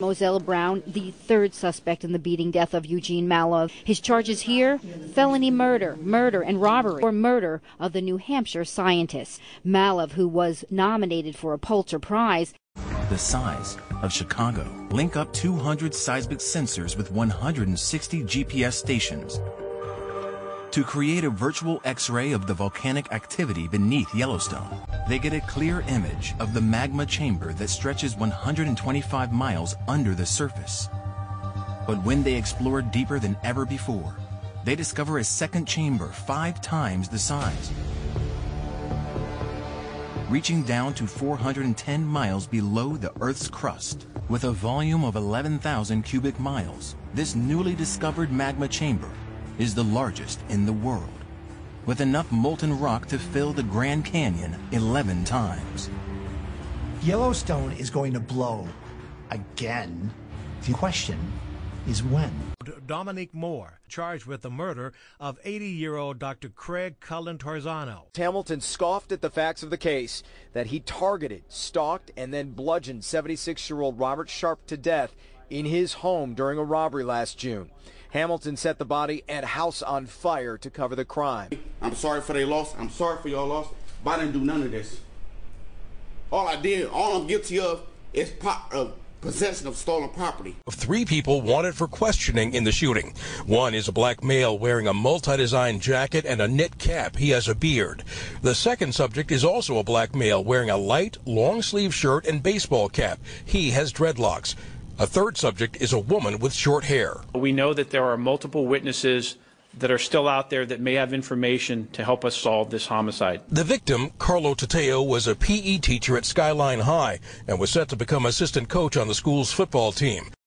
Moselle Brown, the third suspect in the beating death of Eugene Malov. His charges here felony murder, murder, and robbery, or murder of the New Hampshire scientist. Malov, who was nominated for a Pulitzer Prize, the size of Chicago. Link up 200 seismic sensors with 160 GPS stations to create a virtual X-ray of the volcanic activity beneath Yellowstone. They get a clear image of the magma chamber that stretches 125 miles under the surface. But when they explore deeper than ever before, they discover a second chamber five times the size, reaching down to 410 miles below the Earth's crust. With a volume of 11,000 cubic miles, this newly discovered magma chamber is the largest in the world, with enough molten rock to fill the Grand Canyon 11 times. Yellowstone is going to blow again. The question is when. Dominique Moore, charged with the murder of 80 year old Dr. Craig Cullen Tarzano. Hamilton scoffed at the facts of the case that he targeted, stalked, and then bludgeoned 76 year old Robert Sharp to death in his home during a robbery last June. Hamilton set the body and house on fire to cover the crime. I'm sorry for their loss. I'm sorry for your loss, but I didn't do none of this. All I did, all I'm guilty of is of uh, possession of stolen property. Three people wanted for questioning in the shooting. One is a black male wearing a multi-designed jacket and a knit cap. He has a beard. The second subject is also a black male wearing a light, long-sleeve shirt and baseball cap. He has dreadlocks. A third subject is a woman with short hair. We know that there are multiple witnesses that are still out there that may have information to help us solve this homicide. The victim, Carlo Tateo, was a PE teacher at Skyline High and was set to become assistant coach on the school's football team.